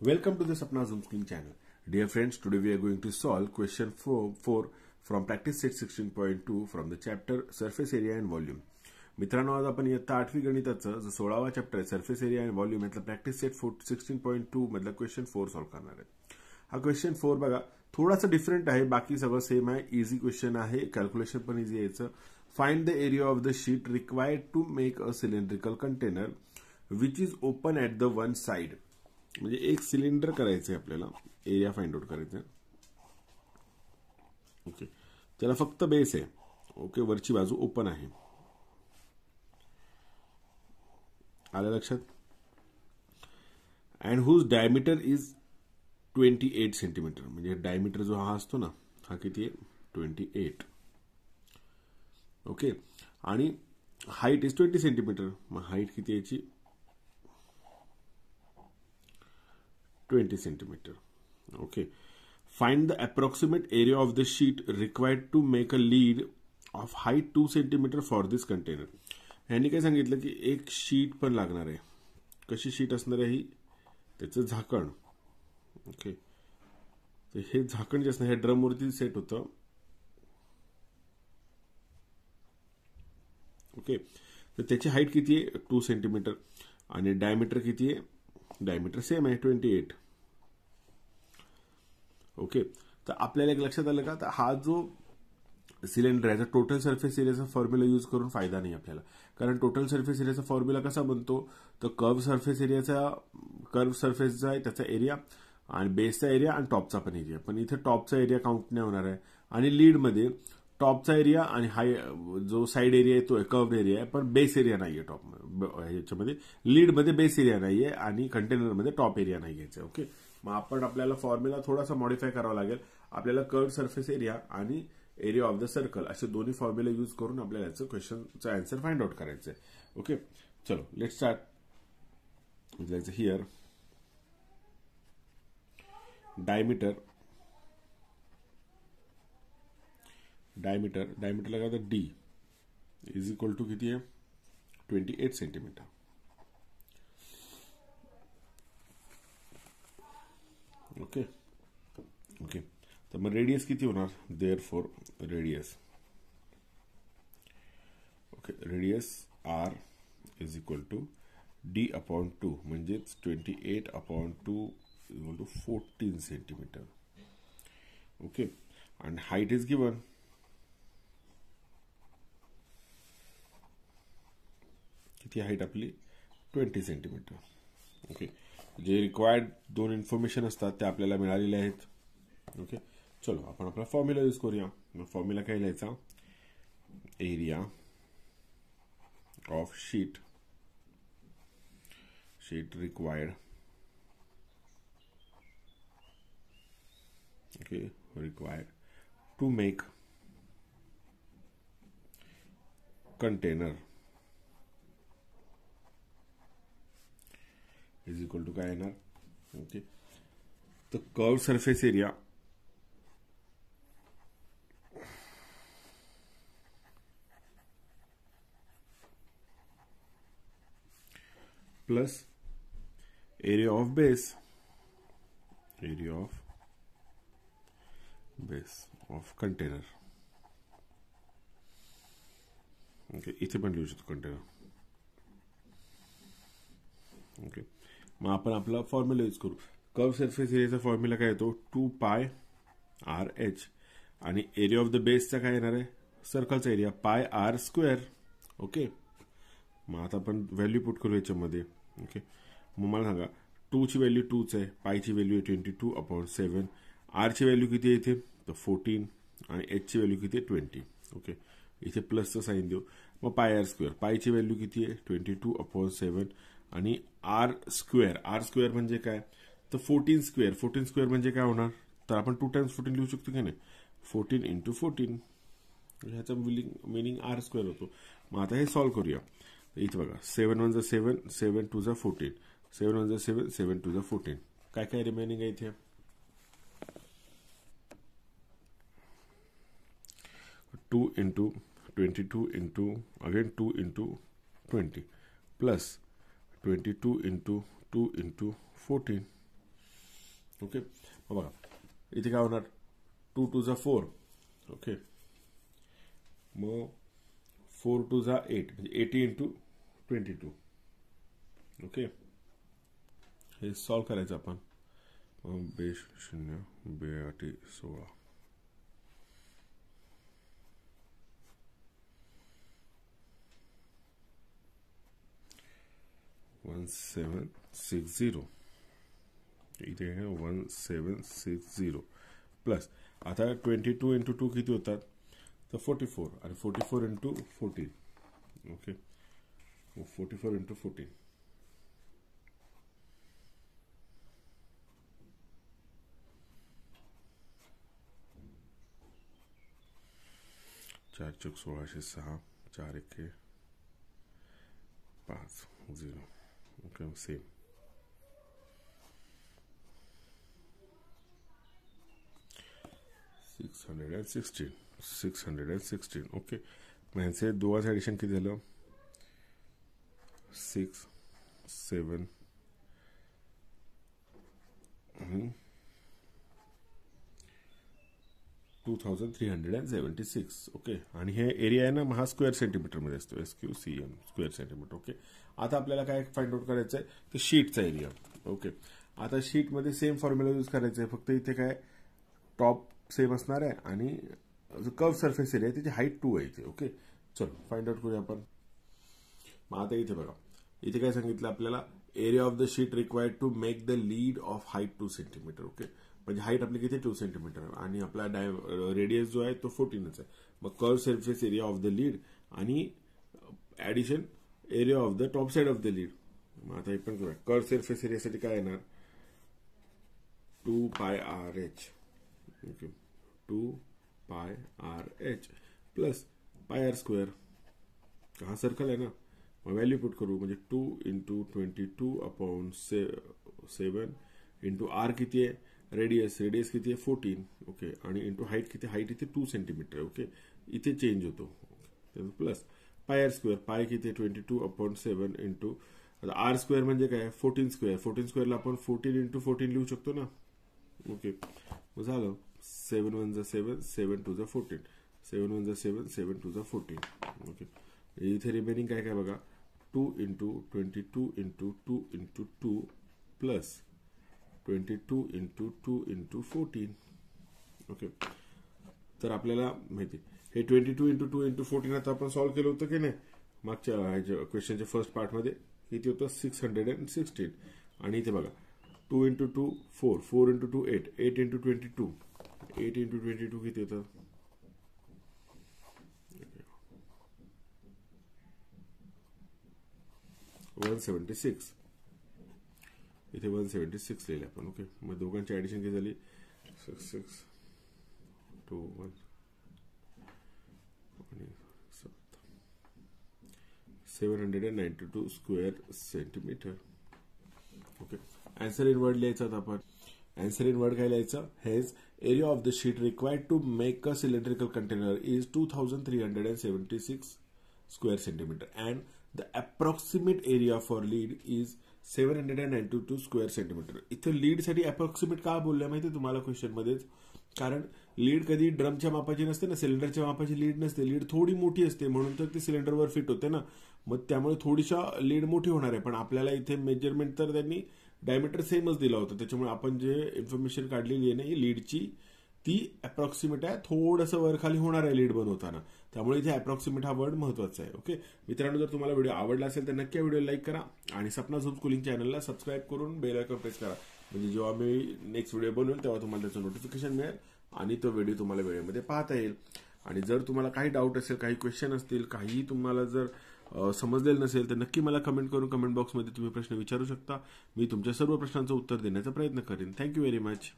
Welcome to the Sapna Zoom Screen channel. Dear friends, today we are going to solve question 4, 4 from practice set 16.2 from the chapter surface area and volume. मित्रांनो आज आपण इयत्ता आठवी गणिताचं जो सोळावा chapter आहे सरफेस एरिया अँड व्हॉल्यूम यातला practice set four sixteen point two मधला क्वेश्चन फोर सॉल्व्ह करणार आहे हा क्वेश्चन फोर बघा थोडासा डिफरंट आहे बाकी सगळं सेम आहे इझी क्वेश्चन आहे कॅल्क्युलेशन पण इझी यायचं find the area of the sheet required to make a cylindrical container which is open at the one side म्हणजे एक सिलेंडर करायचं आहे आपल्याला एरिया फाइंड आउट करायचं ओके. त्याला फक्त बेस आहे. ओके वरची बाजू ओपन आहे. आलं लक्षात? And whose diameter is twenty eight centimetre म्हणजे डायमीटर जो हा असतो ना हा किती आहे? Twenty eight okay. आणि हाईट इज ट्वेंटी सेंटीमीटर मग हाईट किती याची twenty centimetre okay Find the approximate area of the sheet required to make a lid of height two centimetre for this container ह्याने काय सांगितलं की एक शीट पण लागणार आहे. कशी शीट असणार आहे ही? त्याचं झाकण. ओके तर हे झाकण जे असणार हे ड्रमवरती सेट होतं. ओके तर त्याची हाईट किती आहे? टू सेंटीमीटर आणि डायमीटर किती आहे? डायमीटर सेम आहे ट्वेंटी एट ओके तर आपल्याला एक लक्षात आलं का? तर हा जो सिलेंडर आहे तर टोटल सरफेस एरियाचा फॉर्म्युला यूज करून फायदा नाही आपल्याला. कारण टोटल सरफेस एरियाचा फॉर्म्युला कसा बनतो? तर कर्व सरफेस एरियाचा कर्व सरफेसचा आहे त्याचा एरिया आणि बेसचा एरिया आणि टॉपचा पण एरिया पण इथे टॉपचा एरिया काउंट नाही होणार आहे. आणि लीडमध्ये टॉपचा एरिया आणि हाय जो साईड एरिया आहे तो कर्व एरिया आहे पण बेस एरिया नाहीये टॉप ह्याच्यामध्ये. लीडमध्ये बेस एरिया नाहीये आणि कंटेनरमध्ये टॉप एरिया नाही घ्यायचा ओके मग आपण आपल्याला फॉर्म्युला थोडासा मॉडिफाय करावा लागेल. आपल्याला कर्व सरफेस एरिया आणि एरिया ऑफ द सर्कल असे दोन्ही फॉर्म्युला यूज करून आपल्याला याचं क्वेश्चनचं आन्सर फाइंड आउट करायचं आहे ओके चलो लेट स्टार्ट जायचं हिअर डायमीटर डायमीटर लगा काय डी इज़ इक्वल टू किती आहे twenty eight centimetre okay okay तर मग रेडियस किती होणार therefore radius okay radius R is equal to D upon two म्हणजेच twenty eight upon two equal to fourteen centimetre okay आणि हाईट इज़ गिवन किती height आपली ट्वेंटी सेंटीमीटर ओके जे required दोन इन्फॉर्मेशन असतात ते आपल्याला मिळालेले आहेत. ओके चलो आपण आपला फॉर्म्युला यूज करूया. मग फॉर्म्युला काय लिहायचा? Area of sheet sheet required okay required to make container is equal to काय येणार ओके तर curve surface area plus area of base area of base of container okay इथे पण लिहू शकतो कंटेनर ओके मग आपण आपला फॉर्म्युला यूज करू. कर्व सरफेस एरियाचा फॉर्म्युला काय येतो? Two pi R H. आणि एरिया ऑफ द बेसचा काय येणार आहे? सर्कलचा area pi R square. Okay मग आता आपण व्हॅल्यू पुट करू याच्यामध्ये. ओके मग मला सांगा टूची व्हॅल्यू टूच आहे. पायची व्हॅल्यू आहे ट्वेंटी टू अपॉन सेवन आरची व्हॅल्यू किती आहे इथे? तर फोर्टीन आणि एचची व्हॅल्यू किती आहे? ट्वेंटी ओके इथे प्लसचं साईन देऊ. मग पाय आर स्क्वेअर. पायची व्हॅल्यू किती आहे? ट्वेंटी टू अपॉन सेवन आणि आर स्क्वेअर आर स्क्वेअर म्हणजे काय? तर फोर्टीन स्क्वेअर फोर्टीन स्क्वेअर म्हणजे काय होणार? तर आपण टू टाइम्स फोर्टीन लिहू शकतो की नाही? फोर्टीन इंटू फोर्टीन ह्याचा विलिंग मिनिंग आर स्क्वेअर होतो. मग आता हे सॉल्व्ह करूया. इथं बघा सेवन वन जा सेवन सेवन टू जा फोर्टीन सेवन वन जा सेवन सेवन टू जा फोर्टीन काय काय रिमेनिंग आहे इथे? Two into twenty two into again two into twenty plus twenty two into two into fourteen okay मग बघा इथे काय होणार? टू टू जा फोर ओके मग फोर टू जा एट म्हणजे eighty into twenty two okay हे सॉल्व करायचं आपण. मग बे शून्य बे सोळा. वन सेवन सिक्स झिरो इथे आहे one seven six zero plus आता ट्वेंटी टू इंटू टू किती होतात? तर फोर्टी फोर आणि forty four into fourteen okay forty four into fourteen चार चौक सोळाशे सहा, चार एके पाच zero okay same six hundred and sixteen six hundred and sixteen okay मग ह्यांचे दोघांचं ॲडिशन किती झालं six seven Two thousand three hundred and seventy six okay आणि हे एरिया आहे ना हा स्क्वेअर सेंटीमीटरमध्ये असतो S Q C M square centimetre okay आता आपल्याला काय फाइंड आउट करायचं आहे तर शीटचा एरिया ओके आता शीटमध्ये सेम फॉर्म्युला यूज करायचं आहे फक्त इथे काय टॉप सेम असणार आहे आणि जो कर्व सरफेस एरिया त्याची हाईट टू आहे इथे. ओके चल फाइंड आउट करूया आपण. मग आता इथे बघा. इथे काय सांगितलं आपल्याला? Area of the sheet required to make the lid of height two centimetre okay म्हणजे हाईट आपली किती टू सेंटीमीटर आणि आपला डाय रेडियस जो आहे तो फोर्टीनच आहे. मग curve surface area of the lid आणि addition area of the top side of the lid मग आता हे पण करूया. कर्व सरफेस एरियासाठी काय येणार? Two pi r h okay two pi r h plus pi r square हा सर्कल आहे ना? मग व्हॅल्यू पुट करू. म्हणजे two into twenty two upon से सेवन इंटू आर किती आहे? रेडियस रेडियस आहे? फोर्टीन ओके इंटू हाईट किती हाईट इथे टू सेंटीमीटर ओके इथे चेंज होतो. Plus pi r square pi किती twenty two upon seven into r म्हणजे काय? फोर्टीन स्क्वेअर फोर्टीन स्क्वेअरला आपण फोर्टीन इंटू फोर्टीन लिहू शकतो ना? ओके सेवन वन जा सेवन सेवन टू जा फोर्टीन सेवन वन जा सेवन सेवन टू जा फोर्टीन ओके इथे रिमेनिंग काय काय बघा? Two into twenty two into two into two plus twenty two into two into fourteen okay तर आपल्याला माहिती हे twenty two into two into fourteen आता आपण सॉल्व्ह केलं होतं की नाही? मागच्या क्वेश्चनच्या फर्स्ट पार्टमध्ये किती होतं सिक्स हंड्रेड अँड सिक्स्टीन आणि इथे बघा two into two four four into two eight eight into twenty two eight into twenty two किती होतं वन सेवन्टी सिक्स इथे वन सेवन्टी सिक्स लिहिले आपण ओके. मग दोघांची ॲडिशन किती झाली? सिक्स सिक्स टू वन आणि seven hundred and ninety two square centimetre okay answer in word लिहायचं आपण. अँसर इन वर्ड काय लिहायचं? Hence area of the sheet required to make a cylindrical container is two thousand three hundred and seventy six square centimetre and the approximate area for lid is seven hundred and ninety two square centimetre. इथं लीडसाठी approximate का बोलल्या माहिती तुम्हाला क्वेश्चनमध्येच कारण lead कधी ड्रमच्या मापाची नसते ना सिलेंडरच्या मापाची लीड नसते. लीड थोडी मोठी असते म्हणून तर ती सिलेंडरवर फिट होते ना. मग त्यामुळे थोडीशा लीड मोठी होणार आहे. पण आपल्याला इथे मेजरमेंट तर त्यांनी डायमीटर सेमच दिला होता. त्याच्यामुळे आपण जे इन्फॉर्मेशन काढलेली आहे ना ही लीडची ती अप्रॉक्सिमेट आहे. थोडंसं वर खाली होणार आहे लीड बनवताना. त्यामुळे इथे अप्रॉक्सिमेट हा वर्ड महत्त्वाचा आहे ओके मित्रांनो जर तुम्हाला व्हिडिओ आवडला असेल तर नक्की व्हिडिओ लाईक करा. आणि सपना झूम स्कुलिंग चॅनलला सबस्क्राईब करून बेल आयकॉन प्रेस करा. म्हणजे जेव्हा मी नेक्स्ट व्हिडिओ बनवेल तेव्हा तुम्हाला त्याचं नोटिफिकेशन मिळेल आणि तो व्हिडिओ तुम्हाला वेळेमध्ये पाहता येईल. आणि जर तुम्हाला काही डाऊट असेल काही क्वेश्चन असतील काही तुम्हाला जर समजलेलं नसेल तर नक्की मला कमेंट करून कमेंट बॉक्समध्ये तुम्ही प्रश्न विचारू शकता. मी तुमच्या सर्व प्रश्नांचं उत्तर देण्याचा प्रयत्न करेन. Thank you very much